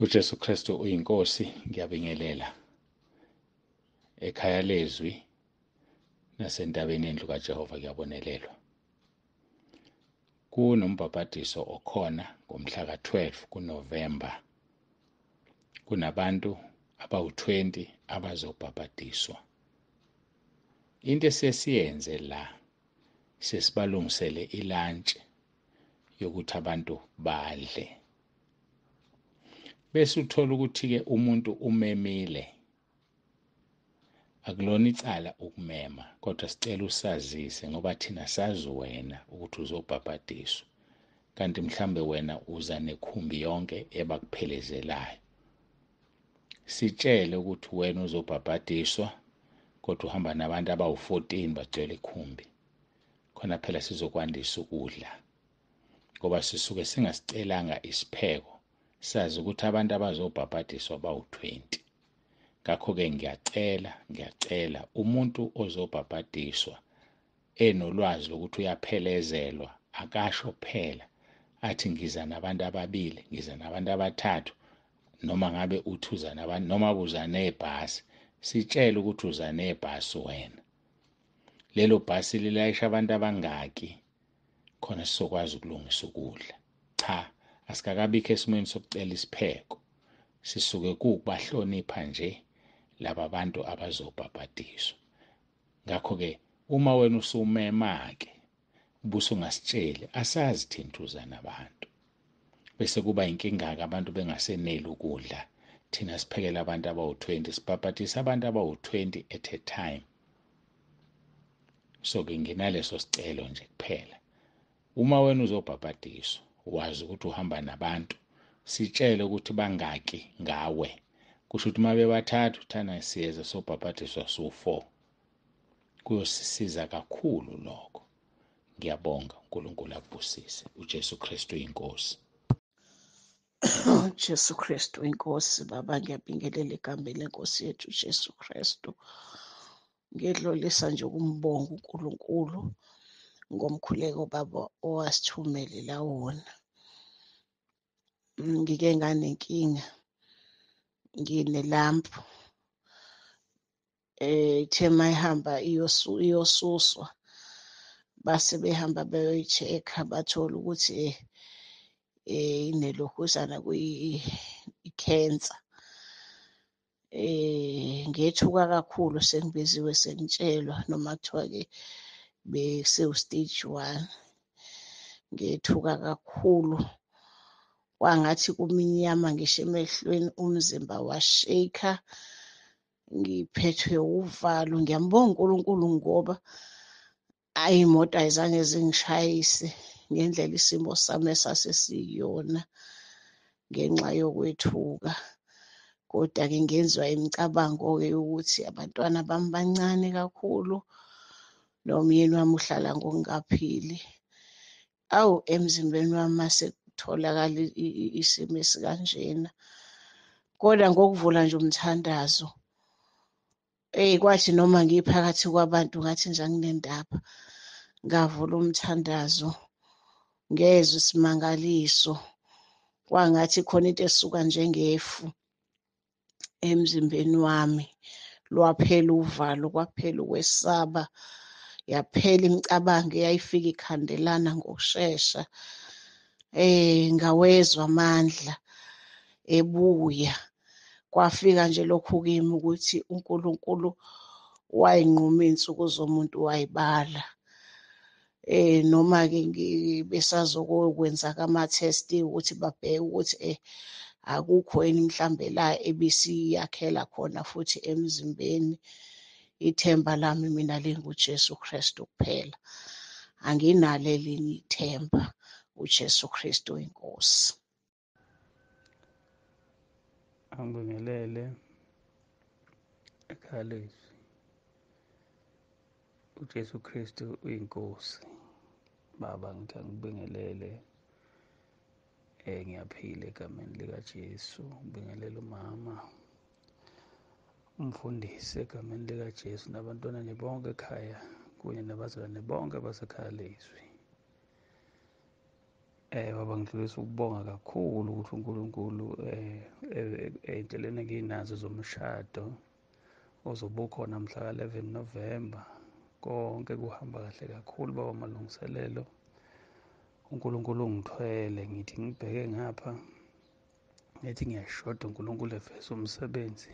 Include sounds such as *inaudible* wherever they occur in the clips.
uJesu Kristu uyinkosi ngiyabingelela. Ekhaya lezwi nasentabeni endlu kaJehova kuyabonelelwa kunombhabhadiso okhona ngomhla ka-12 kuNovemba. Kunabantu abawu-20 abazobhabhadiswa into esesiyenze la sesibalungisele ilantshi yokuthi abantu badle. Bese uthola ukuthi-ke umuntu umemile. Akulona icala ukumema kodwa sicela usazise ngoba thina sazi wena ukuthi uzobhabhadiswa. Kanti mhlambe wena uza nekhumbi yonke ebakuphelezelayo. Sitshele ukuthi wena uzobhabhadiswa kodwa uhamba nabantu abawu-14 bagcwele ikhumbi. Khona phela sizokwandisa ukudla ngoba sisuke singasicelanga isipheko. Sazi ukuthi abantu abazobhabhadiswa bawu-20 ngakho-ke ngiyacela ngiyacela umuntu ozobhabhadiswa enolwazi lokuthi uyaphelezelwa akasho phela athi ngiza nabantu ababili ngiza nabantu abathathu noma ngabe uthi uza nabantu noma uza nebhasi sitshele ukuthi uza nebhasi wena. Lelo bhasi lilayisha abantu abangaki khona sizokwazi ukulungisa ukudla. Cha. Asikakabikho esimweni sokucela isipheko. Sisuke kukubahlonipha nje laba bantu abazobhabhadiswa. Ngakho-ke uma wena usumema-ke ubusungasitsheli asazi thina uza nabantu bese kuba inkinga-ke abantu bengaseneli ukudla. Thina siphekela abantu abawu-20 sibhabhadisa abantu abawu-20 at a time. So-ke nginaleso sicelo nje kuphela. Uma wena uzobhabhadiswa wazi ukuthi uhamba nabantu. Sitshele ukuthi bangaki ngawe. Kusho ukuthi uma bebathathu thana siyeza sobhabhadiswa su-4 kuyosisiza kakhulu lokho. Ngiyabonga unkulunkulu akubusise. Ujesu kristu uyinkosi *clears throat* Jesu Kristu inkosi baba ngiyabingelela egameni lenkosi yethu Jesu Kristu. Ngiyedlulisa nje ukumbonga uNkulunkulu. Ngomkhuleko baba owasithumelela wona. Ngike nganenkinga nginelampu eh ithe mayihamba iyosuswa. Base behamba beyoyi-check-a bathola ukuthi eh inelokhuzana kuyi-cancer eh ngethuka kakhulu sengibiziwe sengitshelwa noma kuthiwa-ke bekusewu-stage one ngethuka kakhulu. Kwangathi kuminyama ngisho emehlweni umzimba washeyikha ngiphethwe uvalo. Ngiyambonga uNkulunkulu ngoba ayi imoto ayizange zingishayise ngendlela isimo sami esasesiyiyona ngenxa yokwethuka. Koda-ke ngenziwa imicabango-ke yokuthi abantwana bami bancane kakhulu. Nomyeni wami uhlala ngokungaphili. Awu emzimbeni wami mase kutholakala isimo esikanjena. Kodwa ngokuvula nje umthandazo eyi kwathi noma ngiphakathi kwabantu ngathi nje anginendaba ngavula umthandazo ngezwe isimangaliso. Kwangathi khona into esuka njengefu emzimbeni wami lwaphela uvalo kwaphela ukwesaba. Yaphela imicabango eyayifika ikhandelana ngokushesha eh ngawezwa amandla ebuya. Kwafika nje lokhu kimi ukuthi uNkulunkulu wayinquma iy'nsuku zomuntu wayibala. Eh noma-ke besazokwenzaka ama-test ukuthi babheke ukuthi eh akukho yini mhlambe la ebisiyakhela khona futhi emzimbeni. Ithemba lami mina linguJesu Kristu kuphela. Anginalo elinye ithemba uJesu Kristu inkosi. Angibingelele ekhaya lethu uJesu Kristu uyinkosi baba ngithi angibingelele eh ngiyaphila egameni likaJesu. Ngibingelela umama. Umfundisi egameni likaJesu nabantwana bonke ekhaya kunye nabazalwane bonke basekhaya lezwi eh baba ngidlulisa ukubonga kakhulu ukuthi uNkulunkulu eh ey'nhlelweni engiy'nazo zomshado ozobe ukhona mhla ka-11 November konke kuhamba kahle kakhulu baba malungiselelo. uNkulunkulu ungithwele ngithi ngibheke ngapha ngithi ngiyashoda uNkulunkulu eveza umsebenzi.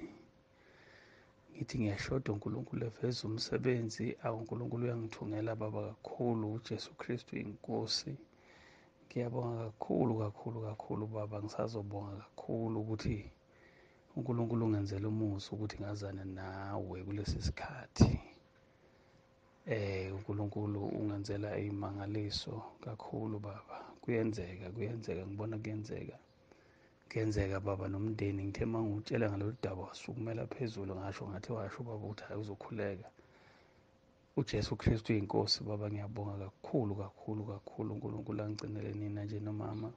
Ngithi ngiyashoda uNkulunkulu eveza umsebenzi. Awu uNkulunkulu uyangithungela baba kakhulu uJesu Kristu inkosi. Ngiyabonga kakhulu kakhulu kakhulu baba. Ngisazobonga kakhulu ukuthi uNkulunkulu ungenzele umusa ukuthi ngazane nawe kulesi sikhathi. Eh uNkulunkulu ungenzela imangaliso kakhulu baba. Kuyenzeka kuyenzeka. Ngibona kuyenzeka. Kuyenzeka baba nomndeni ngithe uma ngiwutshela ngalolu daba wasukumela phezulu ngasho ngathi washo ubaba ukuthi hayi uzokhuleka. uJesu Kristu uyinkosi baba ngiyabonga kakhulu kakhulu kakhulu. uNkulunkulu angigcinele nina nje nomama.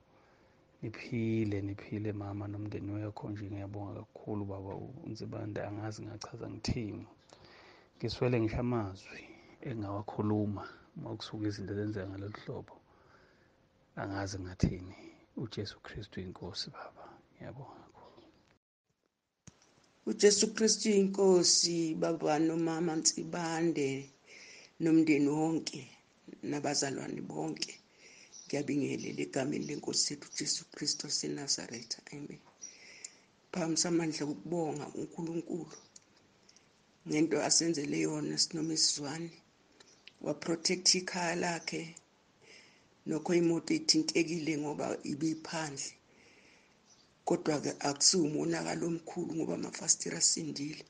Niphile niphile mama nomndeni wakho nje. Ngiyabonga kakhulu baba uNzibande angazi ngachaza ngithini. Ngiswele ngisho amazwi engawakhuluma uma kusuka izinto zenzeka ngalolu hlobo. Angazi ngathini. uJesu Kristu inkosi baba. Ngiyabonga kakhulu uJesu Kristu inkosi baba nomama Ntsibande nomndeni wonke nabazalwane bonke ngiyabingelela egameni lenkosi yethu uJesu Kristu waseNazaretha amen. Phamisa amandla ukubonga uNkulunkulu ngento asenzele yona sinoma isizwane. Waprotect ikhaya lakhe nokho imoto ithintekile ngoba ibiphandle kodwa-ke akusiwo umonakalo omkhulu ngoba amafastira asindile.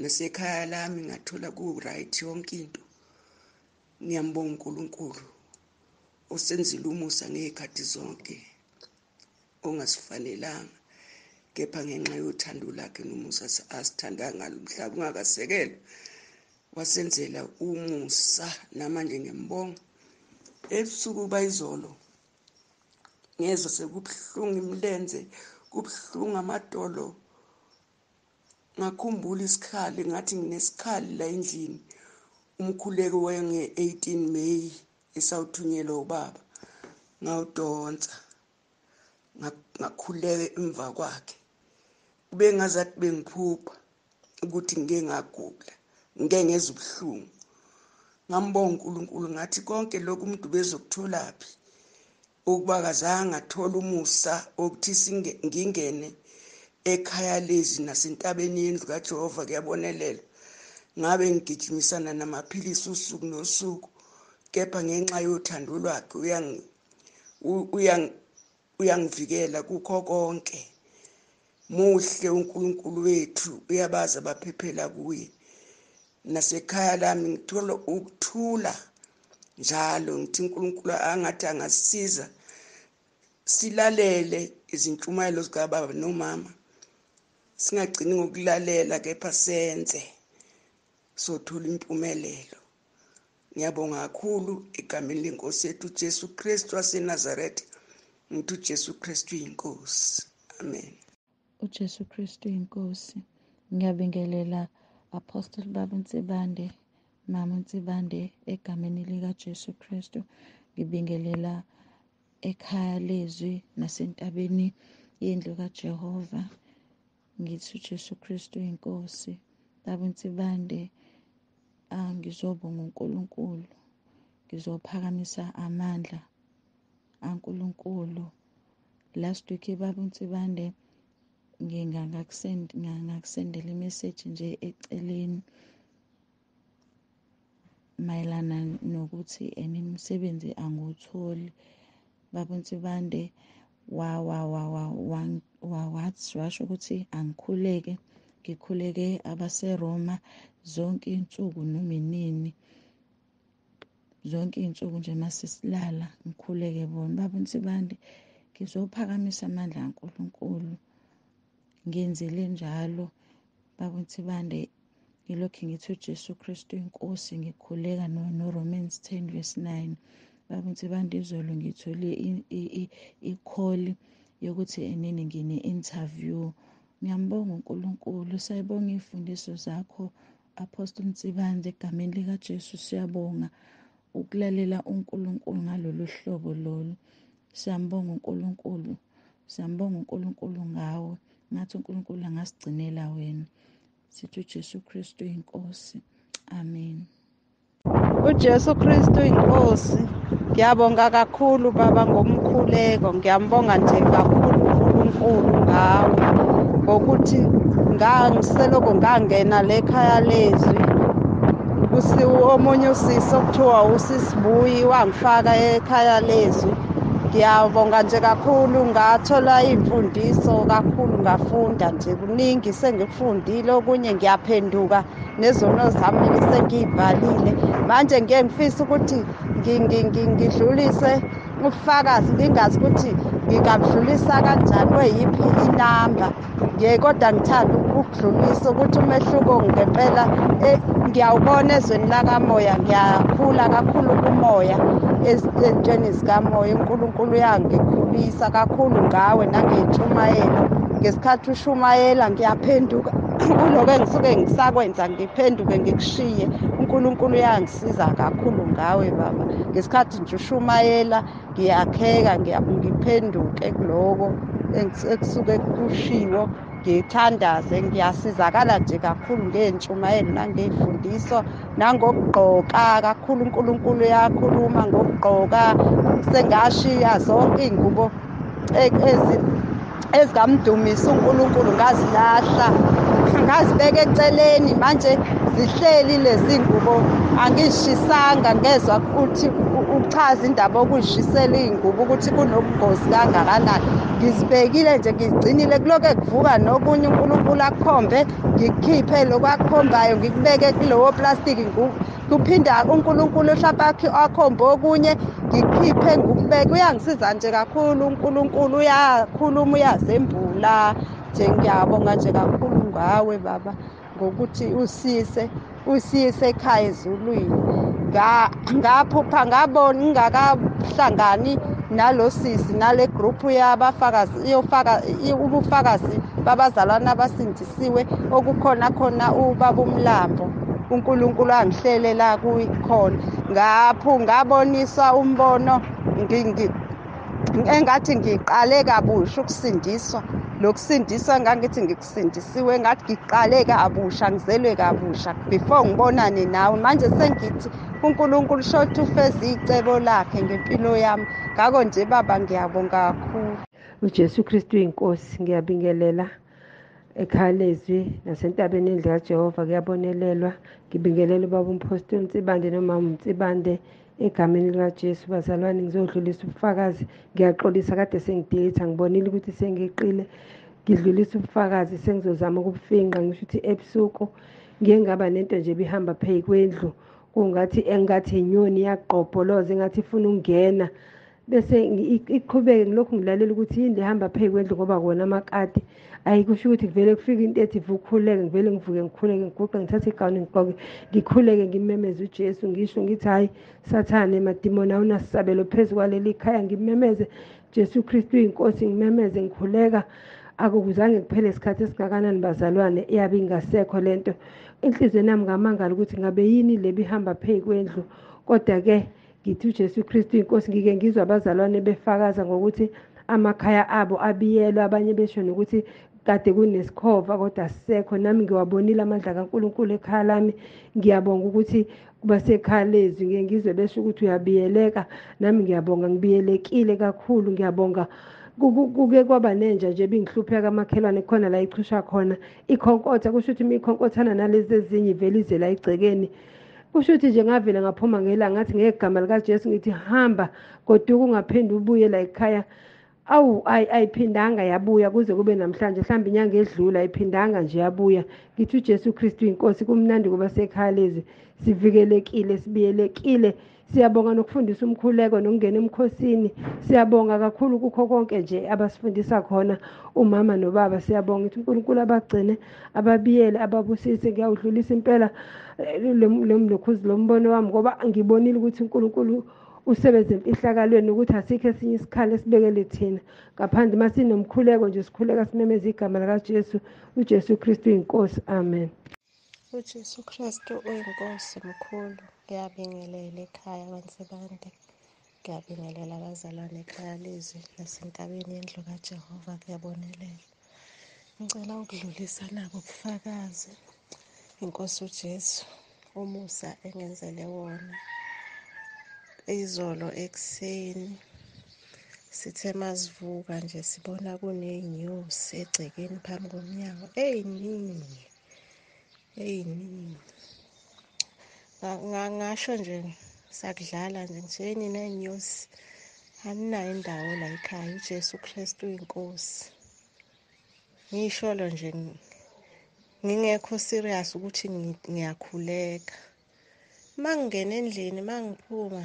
Nasekhaya lami ngathola ku-right yonke into. Ngiyambonga unkulunkulu osenzile umusa ngey'khathi zonke ongasifanelanga kepha ngenxa yothando lakhe nomusa asithanda ngalo. Mhlaba ungakasekelwa wasenzela umusa. Namanje ngiyambonga ebusuku bayizolo. Ngezwa sekubuhlungu imlenze kubuhlungu amadolo. Ngakhumbula isikhali ngathi nginesikhali la endlini. Umkhuleko wenge-18 May esawuthunyelwa ubaba. Ngawudonsa ngakhuleka emva kwakhe. Kube ngazathi bengiphupha ukuthi ngike ngagula ngike ngezwa ubuhlungu. Ngambonga uNkulunkulu ngathi konke lokhu umuntu bezokutholaphi ukuba kazange athola umusa okuthi ngingene ekhaya lezi nasentabeni yendlu kaJehova kuyabonelela. Ngabe ngigijimisana namaphilisi usuku nosuku kepha ngenxa yothando lwakhe uyangivikela kukho konke. Muhle uNkulunkulu wethu uyabaza abaphephela kuye. Nasekhaya lami ngithola ukuthula njalo ngithi uNkulunkulu angathi angasisiza silalele izintshumayelo zikababa nomama. Singagcini ngokulalela kepha senze sothola impumelelo. Ngiyabonga kakhulu egameni lenkosi yethu uJesu Kristu waseNazaretha ngithi uJesu Kristu yinkosi amen. uJesu Kristu inkosi. Ngiyabingelela Apostle Baba Nsibande Mama Nsibande egameni lika Jesu Kristu ngibingelela ekhaya lezwi nasentabeni yendlu kaJehova. Ngithi uJesu Kristu inkosi. Baba Nsibande angizobonga uNkulunkulu. Ngizophakamisa amandla aNkulunkulu. Last week baba uNsibande ngingakusendela imeseji nje eceleni. Mayelana nokuthi imisebenzi angiwutholi. Baba uNsibande washo ukuthi angikhuleke ngikhuleke abaseRoma zonke iy'nsuku noma inini zonke iy'nsuku nje masisilala ngikhuleke bona. Baba uNsibande ngizophakamisa amandla kaNkulunkulu ngenzele njalo. Baba uNsibande ngilokhu ngithi uJesu Kristu inkosi ngikhuleka noRomans 10 verse 9 baba uNsibande izolo ngithole i-call yokuthi enini ngine-interview ngiyambonga uNkulunkulu sayibonga iy'fundiso zakho Apostle Nsibande egameni likaJesu. Siyabonga ukulalela uNkulunkulu ngalolu hlobo lolu. Siyambonga uNkulunkulu siyambonga uNkulunkulu ngawe. Ngathi uNkulunkulu angasigcinela wena. Sithi uJesu Kristu inkosi. Amen. uJesu Kristu inkosi. Ngiyabonga kakhulu baba ngomkhuleko. Ngiyambonga nje kakhulu uNkulunkulu ngawe ngokuthi ngangiseloko ngangena lekhaya lezwi. Kusiwo omunye usisi okuthiwa usisibuyi wangifaka ekhaya lezwi. Ngiyabonga nje kakhulu ngathola iy'mfundiso kakhulu ngafunda nje kuningi sengikufundile. Okunye ngiyaphenduka nezono zami sengiy'valile manje ngiye ngifisa ukuthi ngidlulise ubufakazi ngingazi ukuthi ngingabudlulisa kanjani kweyiphi inamba. Ngiye kodwa ngithanda ukudlulisa ukuthi umehluko ngempela ngiyawubona ezweni lakamoya ngiyakhula kakhulu kumoya. Ezintweni zikamoya unkulunkulu uyangikhulisa kakhulu ngawe nangey'ntshumayelo ngesikhathi ushumayela ngiyaphenduka *clears throat* kuloko engisuke ngisakwenza ngiphenduke ngikushiye. Unkulunkulu uyangisiza kakhulu ngawe baba. Ngesikhathi nje ushumayela ngiyakheka ngiphenduke kuloko ekusuke kushiwo. Ngithandaze ngiyasizakala nje kakhulu ngey'ntshumayelo nangey'fundiso nangokugqoka kakhulu unkulunkulu uyakhuluma ngokugqoka sengashiya zonke iy'ngubo ezikamdumisa unkulunkulu ngazilahla ngazibeka eceleni manje zihleli lezi ngubo angizishisanga ngezwa ukuthi uchaza indaba okuzishisela iy'ngubo ukuthi kunobungozi kangakanani. Ngizibekile nje ngizigcinile kuloko kuvuka nokunye unkulunkulu akukhombe ngikukhiphe lokhu akukhombayo ngikubeke kulowo plastiki kuphinda unkulunkulu mhlawumbe akhombe okunye ngikukhiphe ngikubeke. Uyangisiza nje kakhulu unkulunkulu uyakhuluma uyazembula nje. Ngiyabonga nje kakhulu ngawe baba ngokuthi usise usiyise ekhaya ezulwini. Ngaphupha ngabona ngingakahlangani nalosisi nale gruphu yabafakazi iyofaka ubufakazi babazalwane abasindisiwe okukhona khona ubaba umlambo uNkulunkulu angihlelela kuyikhona. Ngapho ngaboniswa umbono engathi ngiqale kabusha ukusindiswa. Lokusindiswa ngangithi ngikusindisiwe ngathi ngiqale kabusha ngizelwe kabusha. Before ngibonane nawe manje sengithi uNkulunkulu shothi ufeza icebo lakhe ngempilo yami. Ngako nje baba ngiyabonga kakhulu. uJesu Kristu inkosi ngiyabingelela. Ekhaya lezwi nasentabeni endle kaJehova kuyabonelelwa. Ngibingelela ubaba umpostoli Nsibande nomama Nsibande egameni likaJesu bazalwane ngizodlulisa ubufakazi. Ngiyaxolisa kade sengidelete angibonile ukuthi sengiqile. Ngidlulisa ubufakazi sengizozama ukubufinqa ngisho ukuthi ebusuku ngike ngaba nento nje bihamba phezu kwendlu kungathi engathi inyoni yaqobholoza engathi ifuna ukungena. Bese iqhubeke ngilokhu ngilalela ukuthi yini lehamba phezu kwendlu ngoba kona amakati. Ayikusho ukuthi kuvele kufike into ethi vukhuleke ngivele ngivuke ngikhuleke ngiguqe ngithathe igawuni ngigqoke ngikhuleke ngimemeze ujesu ngisho ngithi hhayi sathane madimoni awunasisabelo phezu kwaleli khaya ngimemeze jesu kristu uyinkosi ngimemeze ngikhuleka. Akukuzange kuphele isikhathi esingakanani bazalwane iyabe ingasekho lento enhliziyweni yami ngamangala ukuthi ngabe yini le bihamba phezu kwendlu. Kodwa-ke ngithi ujesu kristu inkosi ngike ngizwe abazalwane befakaza ngokuthi amakhaya abo abiyelwe abanye besho nokuthi kade kunesikhova kodwa asisekho. Nami ngiwabonile amandla kaNkulunkulu ekhaya lami. Ngiyabonga ukuthi kubasekhaya lezwi ngeke ngizwe besho ukuthi uyabiyeleka. Nami ngiyabonga ngibiyelekile kakhulu. Ngiyabonga kuke kwaba nenja nje bingihlupheka amakhelwane khona la ichusha khona. Ikhonkotha kusho ukuthi imikhonkotha nalezi ezinye ivele ize la igcekeni kusho ukuthi nje ngavele ngaphuma ngelanga ngathi ngegama likajesu ngithi hamba goduka ungaphinde ubuye la ekhaya. Awu ayiphindanga yabuya kuze kube namhlanje mhlawumbe inyanga edlula ayiphindanga nje yabuya ngithi ujesu kristu inkosi kumnandi kuba sekhaya lezi sivikelekile sibiyelekile siyabonga nokufundisa umkhuleko nokungena emkhosini siyabonga kakhulu kukho konke nje abasifundisa khona umama nobaba siyabonga ukuthi unkulunkulu abagcine ababiyele ababusise ngiyawudlulisa impela eh, lokhuzi lombono wami ngoba ngibonile ukuthi unkulunkulu usebenze emfihlakalweni ukuthi asikho esinye isikhala esibekele thina. Ngaphandle uma sinomkhuleko nje sikhuleka simemeza igama likajesu ujesu kristu uyinkosi amen. Ujesu kristu uyinkosi mkhulu. Ngiyabingelela ekhaya kwansibande. Ngiyabingelela abazalwane ekhaya lizwi nasentabeni yendlu kaJehova. Kuyabonelela. Ngicela ukudlulisa nabo ubufakazi. Inkosi uJesu umusa engenzele wona. Izolo ekuseni sithe masivuka nje sibona kuney'nyosi egcekeni phambi komnyango ey'ningi ey'ningi. Ngasho nje sakudlala nje ngithi hheyi nina y'nyosi aninayo indawo la ekhaya uJesu Kristu uyinkosi. Ngisholo nje ngingekho serious ukuthi ngiyakhuleka. Uma ngingena endlini uma ngiphuma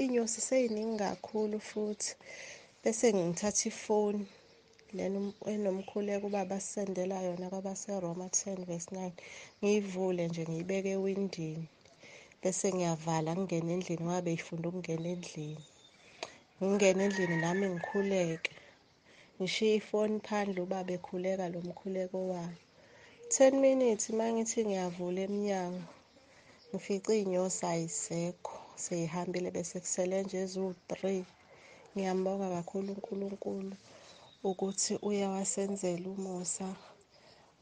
iy'nyosi sey'ningi kakhulu futhi bese ngithatha ifoni lena enomkhuleko ubaba asisendela yona kwabaseRoma ten verse nine ngiyivule nje ngiyibeke ewindini bese ngiyavala ngingene endlini ngoba beyifunda ukungena endlini. Ngingene endlini nami ngikhuleke ngishiye ifoni phandle ubaba ekhuleka lo mkhuleko wayo. Ten minutes uma ngithi ngiyavula emnyango ngifice iy'nyosi ay'sekho sey'hambile bese kusele nje eziwu-three. Ngiyambonga kakhulu uNkulunkulu ukuthi uye wasenzela umusa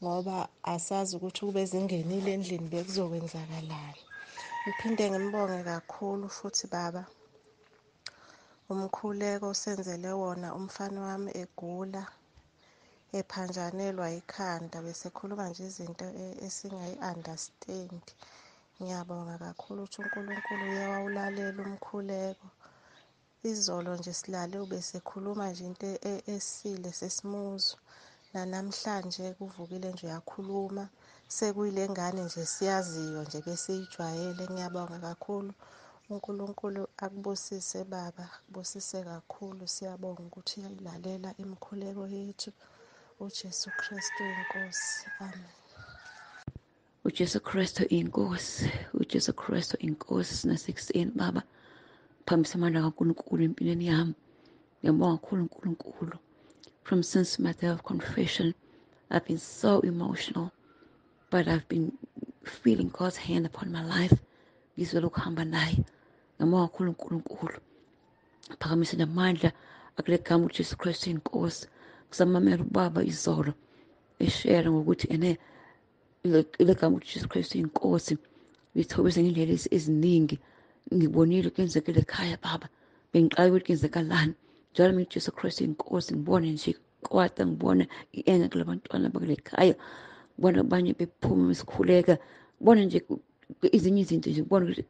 ngoba asazi ukuthi ukube zingenile endlini bekuzokwenzakalani. Ngiphinde ngimbonge kakhulu futhi baba umkhuleko osenzele wona umfana wami egula ephanjanelwa ikhanda bese ekhuluma nje izinto esingayi-understand. Ngiyabonga kakhulu ukuthi uNkulunkulu uye wawulalela umkhuleko. Izolo nje silale ubesekhuluma nje into esile sesimuzwa. Nanamhlanje kuvukile nje uyakhuluma sekuyile ngane nje siyaziyo nje besiyijwayele. Ngiyabonga kakhulu uNkulunkulu akubusise baba, akubusise kakhulu. Siyabonga ukuthi uyayilalela imikhuleko yethu. uJesu Kristu inkosi. Amen. uJesu inkosi uJesu Kristu inkosi sinasekuseni baba. Phambisa amandla kaNkulunkulu empilweni yami ngiyambonga kakhulu uNkulunkulu. From since my day of confession I've been so emotional but I've been feeling God's hand upon my life. Ngizwela ukuhamba naye. Ngiyambonga kakhulu uNkulunkulu. Phakamise namandla akule gama uJesu Kristu inkosi ngisamamela ubaba izolo eshera ngokuthi ene ile gama uJesu Kristu inkosi ngithobise ngendlela eziningi ngibonile kuyenzekile ekhaya baba. Bengiqala ukuthi kwenzekalani njalo mina uJesu Kristu inkosi ngibone nje kwada ngibone i-enge kula bantwana bakule khaya ngibona abanye bephuma besikhuleka ngibone nje ezinye izinto nje ngibone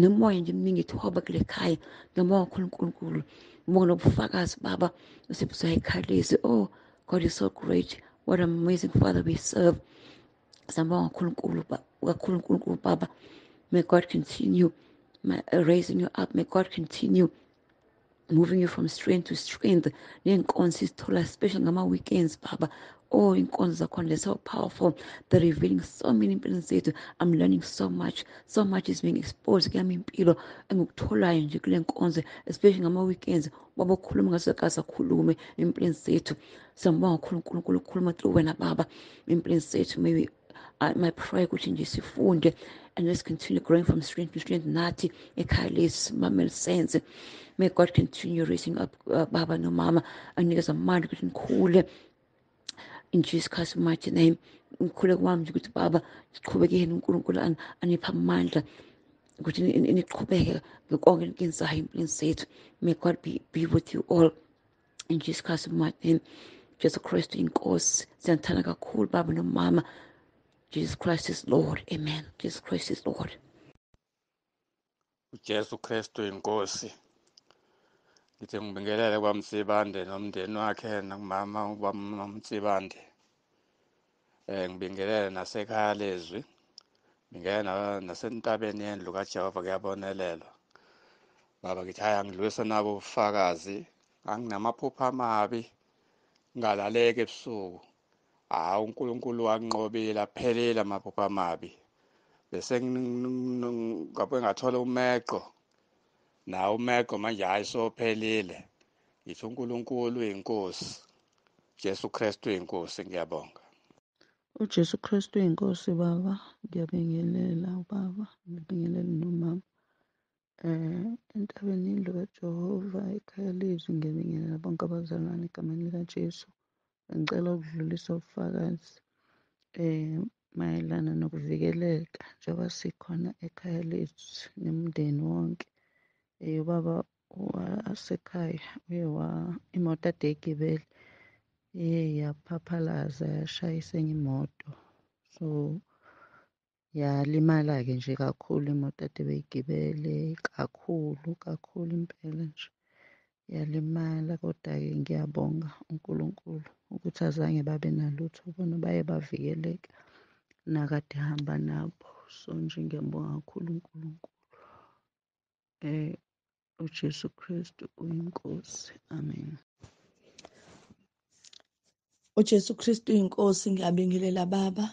nomoya nje mningi ithoba kule khaya ngiyabonga kakhulu uNkulunkulu ngibonga nobufakazi baba. Esibuzayikhalise oh God is so great. What an amazing father we serve uNkulunkulu kakhulu baba. May God continue my, raising you up. May God continue moving you from strength to strength. Ney'nkonzo sizithola especially ngama-weekends baba. Oh inkonzo zakhona they're so powerful. They're revealing so many empilweni zethu. I'm learning so much. So much is being exposed kuyami impilo engikutholayo nje kule nkonzo especially ngama-weekends. Baba ukhuluma ngasekaze akhulume empilweni zethu. Siyambonga kakhulu unkulunkulu ukhuluma through wena baba empilweni zethu. May we my prayer ukuthi nje sifunde and let's continue growing from strength to strength. Nathi ekhaya lezi simamele senze may god continue raising up uh, baba nomama anikeza amandla ukuthi nikhule. In jesus christ mighty name ngikhule kwami nje ukuthi baba siqhubekeni unkulunkulu anipha amandla ukuthi niqhubeke ngekonke enikwenzayo empilweni zethu. May god be, be with you all. In jesus christ mighty name jesu kristu inkosi siyanithanda kakhulu baba nomama Jesus Christ is Lord. Amen. Jesus Christ is Lord. ujesu kristu inkosi. Ngithi ngibingelele kwamsibande nomndeni wakhe nakumama nomsibande um ngibingelele nasekhaya lezwi ngibingelele nasentabeni yendlu kajehova kuyabonelelwa baba ngithi hhayi angidlulise nabo ubufakazi. Anginamaphupho amabi. Ngalaleki ebusuku. Hawu unkulunkulu wanqobile aphelile amaphupho amabi. Bese ngabe ngathola umeqo. Nawo umeqo manje hayi sophelile. Ngithi unkulunkulu uyinkosi. Jesu kristu uyinkosi ngiyabonga. Ujesu kristu uyinkosi baba. Ngiyabingelela baba. Ngibingelele nomama. Um entabeni indlu kaJehova ekhaya lezwi ngiyabingelela bonke abazalwane egameni likaJesu. Ngicela ukudlulisa ubufakazi um mayelana nokuvikeleka njengoba sikhona ekhaya lethu nemndeni wonke. Um ubaba wasekhaya uye imoto ade eyigibele iye yaphaphalaza yashayisa enye imoto. So yalimala-ke nje kakhulu imoto ade beyigibele kakhulu kakhulu impela nje. Yalimala kodwa-ke ngiyabonga uNkulunkulu ukuthi azange babe nalutho bona baye bavikeleka nakade ehamba nabo. So nje ngiyambonga kakhulu uNkulunkulu. Um uJesu Kristu uyinkosi. Amen. uJesu Kristu inkosi ngiyabingelela baba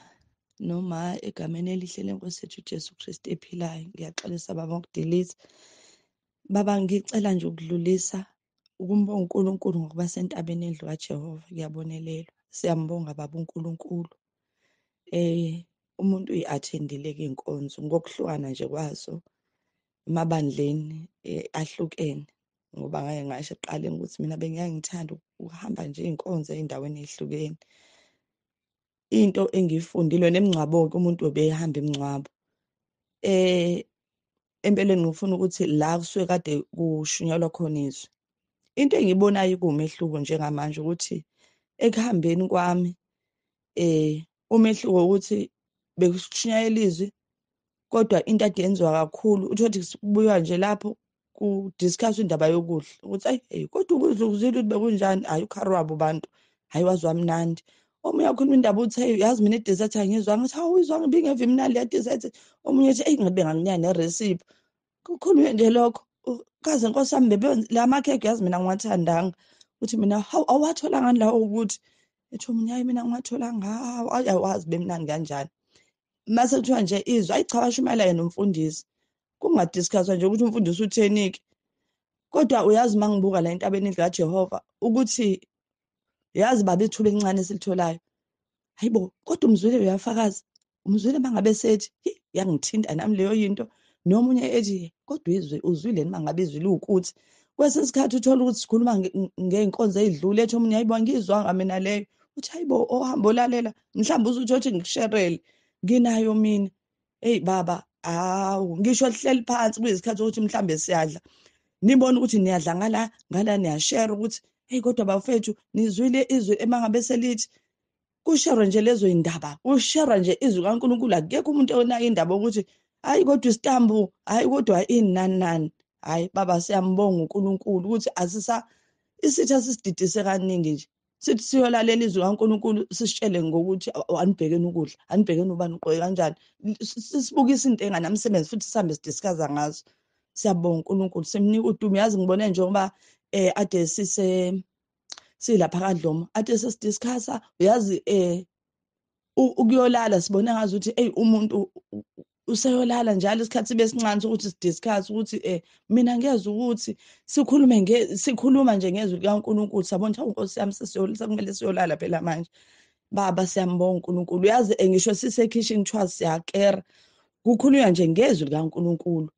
noma egameni elihle lenkosi yethu uJesu Kristu ephilayo. Ngiyaxolisa baba ngokudiliza. Baba ngicela nje ukudlulisa ukumbonga uNkulunkulu ngokuba sentabeni endlu kaJehova kuyabonelelwa. Siyambonga baba uNkulunkulu eh umuntu uyi-attendile ke inkonzo ngokuhlukana nje kwazo emabandleni eh, ahlukene. Ngoba ngake ngasho ekuqaleni ukuthi mina bengiyaye ngithanda ukuhamba nje iy'nkonzo ey'ndaweni ey'hlukene. Into engiyifundile nemingcwabo-ke umuntu obehamba imingcwabo eh empeleni ngifuna ukuthi la kusuke kade kushunyalwa khona izwi. Into engiyibonayo kuwumehluko njengamanje ukuthi ekuhambeni kwami eh umehluko ukuthi bekushunyayela izwi kodwa into ade yenziwa kakhulu uthole ukuthi kubuywa nje lapho kudiscusswa indaba yokudla ukuthi ayi hey kodwa ukudla ukuzwile ukuthi bekunjani? Hayi ukhari wabo bantu hayi wazwa mnandi omunye akhuluma indaba uthi hey yazi mina idessert angizwanga ngithi hawu uyizwanga ibingeve imnandi le dessert omunye ethi eyi ngabe nganginika neresiphi kukhulunywe nje lokho. Kaze nkosi yami la makhekhe yazi mina ngiwathandanga. Uthi mina hawu awathola ngani lawo ukuthi ethi omunye hayi mina ngiwatholanga hawu awazi bemnandi kanjani. Mase kuthiwa nje izwi ayi cha washumayela yena umfundisi. Kungadiscusswa nje ukuthi umfundisi utheni-ke? Kodwa uyazi uma ngibuka la entabeni indlu kaJehova ukuthi yazi baba ithuba elincane esilitholayo. Hayibo kodwa umzwile uyafakaza. Umzwile mangabe sethi yangithinta nami leyo yinto. Nomunye ethi kodwa izwe uzwile noma ngabe izwi liwukuthi. Kwesinye isikhathi uthola ukuthi sikhuluma ngey'nkonzo ey'dlule ethi omunye hayibo angiyizwanga mina leyo. Uthi hayibo ohamba olalela. Mhlawumbe uzuthi othi ngikusherele. Nginayo mina. Eyi baba hawu. Ngisho lihleli phansi kuyisikhathi sokuthi mhlawumbe siyadla. Nibone ukuthi niyadla ngala ngala niyashare ukuthi hey kodwa bafethu nizwile izwi emangabe selithi kusherwe nje lezo indaba ushera nje izwi kaNkulunkulu akekho umuntu onayo indaba ukuthi hayi kodwa isitambu hayi kodwa ini nani. Nani hayi baba siyambonga uNkulunkulu ukuthi asisa isitha sisididise kaningi nje. Sithi siyolalela izwi kaNkulunkulu sisitshele ngokuthi anibhekeni ukudla anibhekeni ubani ugqoke kanjani. Sisibukisa into enganamsebenzi futhi sihambe sidiscussa ngazo. Siyabonga uNkulunkulu. Simnika udumo. Yazi ngibone njengoba eh ade sise silapha kaDlomo ade sesidiscussa uyazi eh ukuyolala sibone ngazuthi hey umuntu useyolala njalo isikhathi sibe sincane sokuthi sidiscuss ukuthi eh mina ngiyeza ukuthi sikhulume nge sikhuluma nje ngezwi likaNkuluNkulu. Sabona ukuthi Nkosi yami sekumele siyolala phela manje. Baba siyambonga uNkulunkulu. Uyazi ngisho sisekhishini kuthiwa siyakera. Kukhulunywa nje ngezwi likaNkuluNkulu.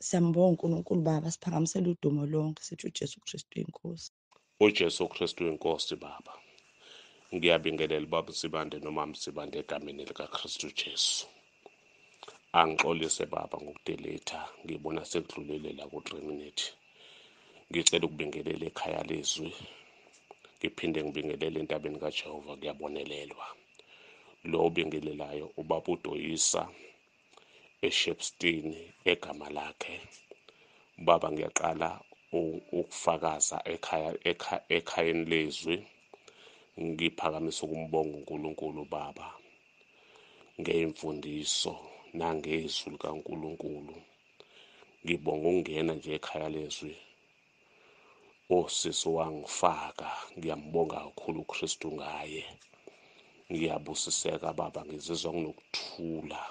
Siyambonga uNkulunkulu baba. Siphakamisela udumo lonke. Sithi uJesu Kristu inkosi. uJesu Kristu inkosi baba. Ngiyabingelela baba sibande noma msibande egameni likaKristu Jesu. Angixolise baba ngokudeleta ngibona sekudlulele la ku-3 minute ngicela ukubingelela ekhaya lezwi ngiphinde ngibingelele entabeni kaJehova kuyabonelelwa. Lo ubingelelayo ubaba uDoyisa eShepstein egama lakhe. Baba ngiyaqala ukufakaza ekhaya ekhayeni lezwi. Ngiphakamisa ukumbonga uNkulunkulu baba ngeyimfundiso. Nangezwi likaNkulunkulu. Ngibonga ukungena nje ekhaya lezwi. Osisi wangifaka ngiyambonga kakhulu uKristu ngaye. Ngiyabusiseka baba ngizizwa nginokuthula.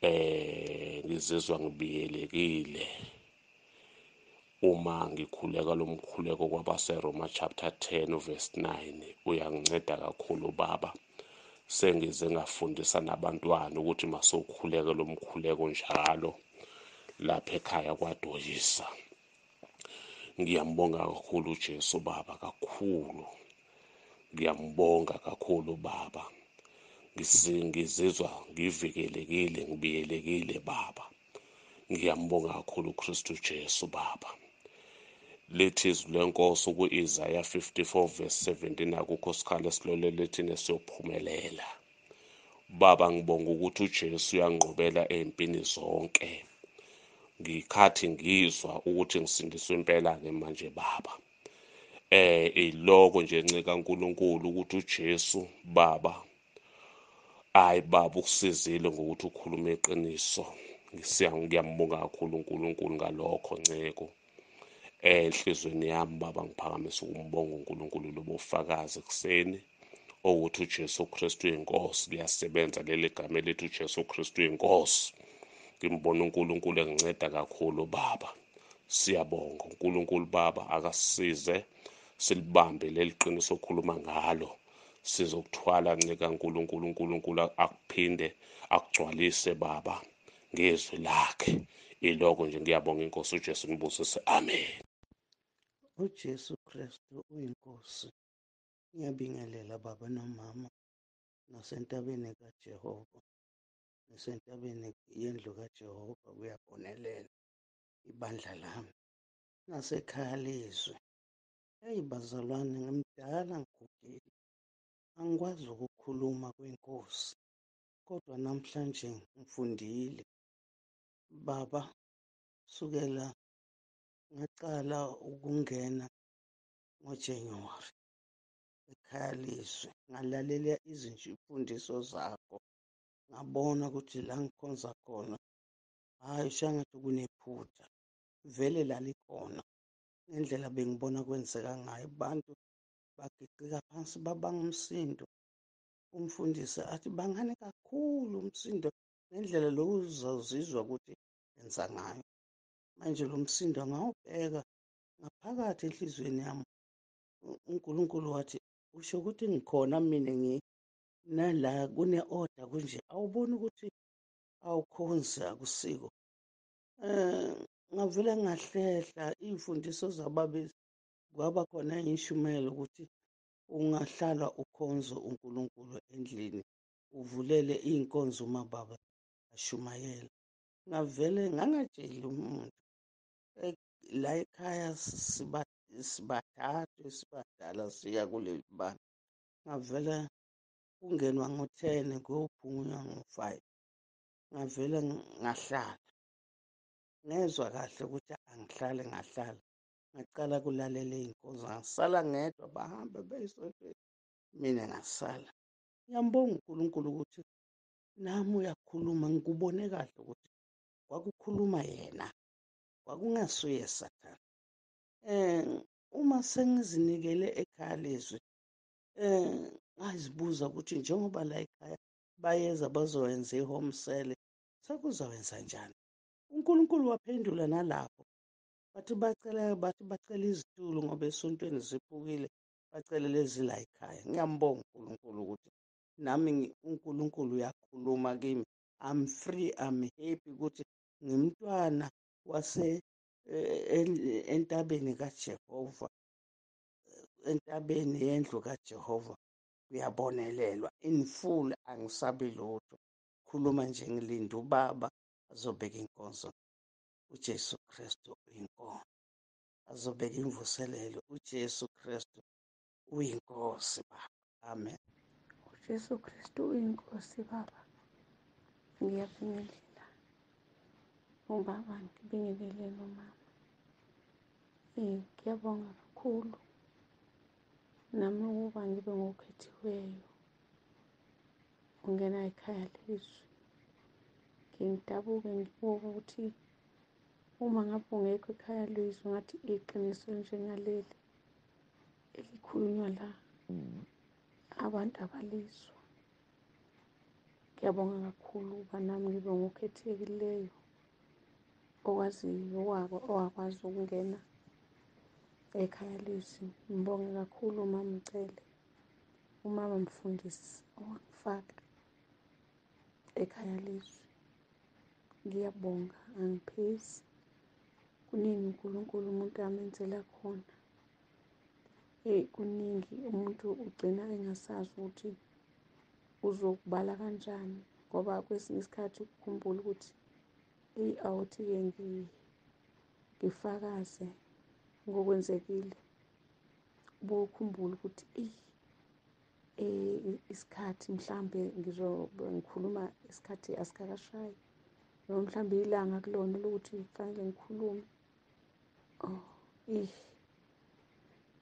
Eh ngizizwa ngibiyelekile. Uma ngikhuleka lo mkhuleko kwabaseRoma chapter 10 verse 9 uyanginceda kakhulu baba. Sengize ngafundisa nabantwana ukuthi masokhuleke lo mkhuleko njalo lapha ekhaya kwadoyisa. Ngiyambonga kakhulu ujesu baba kakhulu. Ngiyambonga kakhulu baba. Ngizizwa ngivikelekile ngibiyelekile baba. Ngiyambonga kakhulu uKristu Jesu baba. Lithi izwi lenkosi ku-Isaya 54 verse 17 akukho sikhala esilolele thina siyophumelela baba ngibonga ukuthi uJesu uyangqubela empini zonke. Ngikhathi ngizwa ukuthi ngisindiswe impela-ke manje baba. Eh iloko nje ncika kaNkuluNkulu ukuthi uJesu baba hayi baba ukusizile ngokuthi ukhulume iqiniso. Ngiyambonga kakhulu uNkulunkulu ngalokho nceko. Enhlizweni yami baba ngiphakamise ukumbonga uNkulunkulu lobo ufakazi ekuseni ukuthi uJesu Kristu inkosi liyasebenza leli gama elithi uJesu Kristu inkosi. Ngimbona uNkulunkulu enginceda kakhulu baba. Siyabonga. uNkulunkulu baba akasisize silibambe leli qiniso okhuluma ngalo. Sizokuthwala ncika nkulunkulu unkulunkulu akuphinde akugcwalise baba ngezwi lakhe. Iloko nje ngiyabonga inkosi ujesu ngibusise amen. Ujesu kristu uyinkosi. Ngiyabingelela baba nomama nasentabeni kajehova nasentabeni yendlu kajehova kuyabonelela ibandla lami nasekhaya lizwe eyi bazalwane ngimdala ngigugile Angikwazi ukukhuluma kwenkosi, kodwa namhlanje ngifundile. Baba, sukela ngaqala ukungena ngoJanuwari ekhaya lizwe, ngalalela izimfundiso zakho, ngabona ukuthi la ngikhonza khona, hhayi shangathi kunephutha, vele lalikhona ngendlela bengibona kwenzeka ngayo. Abantu bagiqika phansi babanga umsindo. Umfundisi athi bangane kakhulu umsindo ngendlela lo uzawuzizwa ukuthi enza ngayo. Manje lo msindo ngawubheka ngaphakathi enhliziyweni yami. uNkulunkulu wathi, usho ukuthi ngikhona mina nala kune-order kunje, awuboni ukuthi awukhonzi akusiko. ngavele ngahlehla iy'mfundiso zababezi kwaba khona ishumela ukuthi ungahlala ukhonze uNkulunkulu endlini uvulele iy'nkonzo uma baba ashumayela. Ngavele ngangatsheli umuntu la ekhaya sibathathu esibadala siya kuleli banga. Ngavele kungenwa ngo-ten kuyophumula ngo-five. Ngavele ngahlala ngezwa kahle ukuthi angihlale ngahlala ngaqala ukulalela iy'nkonzo ngasala ngedwa bahambe beye esontweni mina ngasala. Ngiyambonga uNkulunkulu ukuthi nami uyakhuluma ngikubone kahle ukuthi kwakukhuluma yena kwakungasuye um Uma sengizinikele ekhaya lizwi ngazibuza ukuthi njengoba la ekhaya bayeza bazowenza i-home sekuzowenza njani. uNkulunkulu waphendula nalapho bathi bacela bathi bacela izitulo ngoba esontweni ziphukile bacele lezi la ekhaya. Ngiyambonga uNkulunkulu ukuthi nami uNkulunkulu uyakhuluma kimi. I'm free, I'm happy ukuthi ngimntwana wase entabeni kaJehova, entabeni yendlu kaJehova kuyabonelelwa in full angisabi lutho. Khuluma nje ngilinde ubaba azobheka inkonzo uJesu Kristu uyinkomo. Azobheka imvuselelo uJesu Kristu uyinkosi Baba. Amen. uJesu Kristu uyinkosi Baba. Ngiyabingelela ubaba, ngibingelele nomama. Eh, ngiyabonga kakhulu nami ukuba ngibe ngokhethiweyo ungena ekhaya lizwi. Ngidabuke ngibuka ukuthi uma ngabe ungekho ekhaya lizwi ngathi iqiniso njengaleli elikhulunywa la abantu abalizwa. Ngiyabonga kakhulu ukuba nami ngibe ngokhethekileyo okwaziyo owakwazi ukungena ekhaya lizwi. Ngibonge kakhulu umama Mcele, umama Mfundisi owangifaka ekhaya lizwi. ngiyabonga angiphezi kuningi unkulunkulu umuntu amenzela khona eyi kuningi umuntu ugcina engasazi ukuthi uzokubala kanjani ngoba kwesinye isikhathi ukukhumbula ukuthi eyi awuthi-ke ngifakaze ngokwenzekile. Bokhumbula ukuthi eyi um isikhathi mhlambe ngizobe ngikhuluma isikhathi asikakashayi noma mhlambe ilanga kulona lokuthi kufanele ngikhulume. Oh eh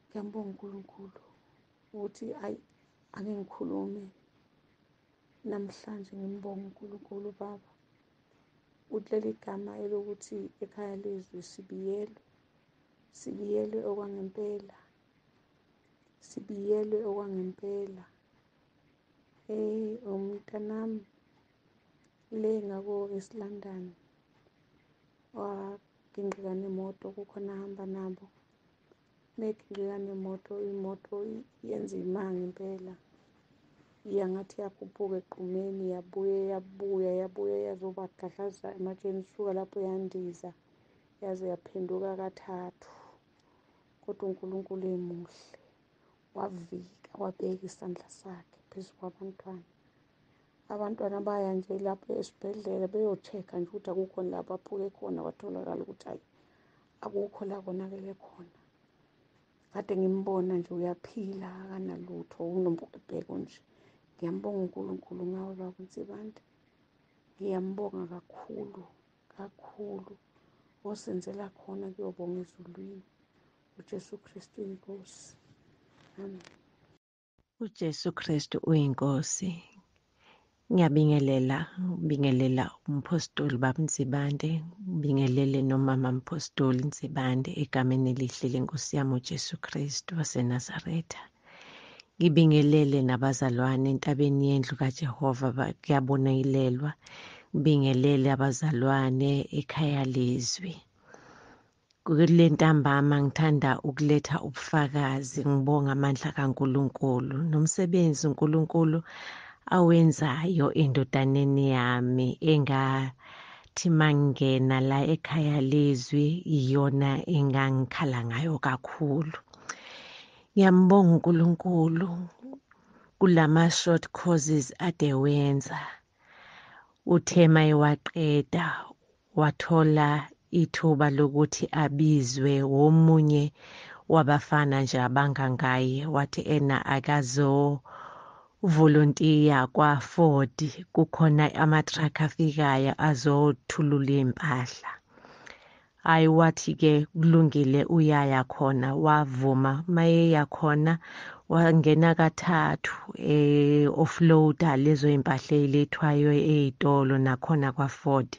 ngiyambonga uNkulunkulu ukuthi ayi ake ngikhulume namhlanje ngimbonga uNkulunkulu baba. Uhleli igama elokuthi ekhaya lezwi sibiyelwe sibiyelwe okwangempela sibiyelwe okwangempela. Eh umntanami le ngako East London wagingqika nemoto kukhona ahamba nabo. Megingqika nemoto imoto yenza imanga impela. Yangathi yakhuphuka egqumeni yabuye yabuya yabuye yazobagadlaza ematsheni isuka lapho yandiza yaze yaphenduka kathathu. Kodwa uNkulunkulu emuhle wavika wabeka isandla sakhe phezu kwabantwana. Abantwana baya nje lapho esibhedlela beyo-check-a nje ukuthi akukho la baphuke khona kwatholakala ukuthi hayi akukho la konakele khona. Kade ngimbona nje uyaphila akanalutho unomqwebheko nje. Ngiyambonga uNkulunkulu ngawe baba uNsibande ngiyambonga kakhulu kakhulu. Osenzela khona kuyobonga ezulwini. uJesu Kristu inkosi. Amen. uJesu Kristu uyinkosi. Ngiyabingelela ngibingelela umpostoli baba Nzibande ngibingelele nomama mpostoli Nzibande egameni elihle lenkosi yami uJesu Kristu waseNazaretha. Ngibingelele nabazalwane entabeni yendlu kaJehova kuyabonelelwa. Ngibingelele abazalwane ekhaya lezwi. Kule ntambama ngithanda ukuletha ubufakazi ngibonga amandla kaNkuluNkulu. Nomsebenzi uNkulunkulu awenzayo endodaneni yami engathi mangena la ekhaya lezwi iyona engangikhala ngayo kakhulu. Ngiyambonga uNkulunkulu kulama short courses ade wenza. Uthema ewaqeda wathola ithuba lokuthi abizwe womunye wabafana nje abangangaye wathi ena akazo volontiya kwa-Ford kukhona ama-truck afikayo azothulula iy'mpahla. Hhayi wathi-ke kulungile uyaya khona wavuma mayeya khona wangena kathathu e-offloada lezo y'mpahla eyilethwayo ey'tolo nakhona kwa-Ford.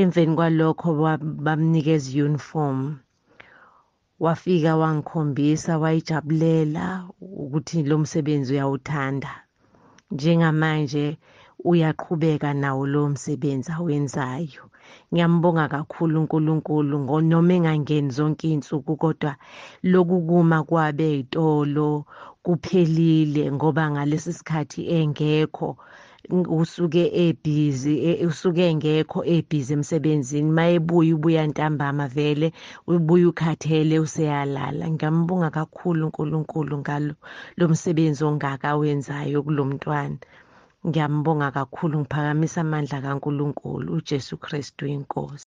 Emveni kwalokho bamnikeza i-uniform. Wafika wangikhombisa wayijabulela ukuthi lo msebenzi uyawuthanda. Njengamanje uyaqhubeka nawo lowo msebenzi awenzayo ngiyambonga kakhulu uNkulunkulu noma engangeni zonke iy'nsuku kodwa loku kuma kwabe ey'tolo kuphelile ngoba ngalesi sikhathi engekho usuke ebhizi usuke engekho ebhizi emsebenzini mayebuya ubuya ntambama vele ubuya ukhathele useyalala. Ngiyambonga kakhulu uNkulunkulu ngalo lo msebenzi ongaka awenzayo kulo mntwana. Ngiyambonga kakhulu ngiphakamisa amandla kaNkulunkulu uJesu Kristu inkosi.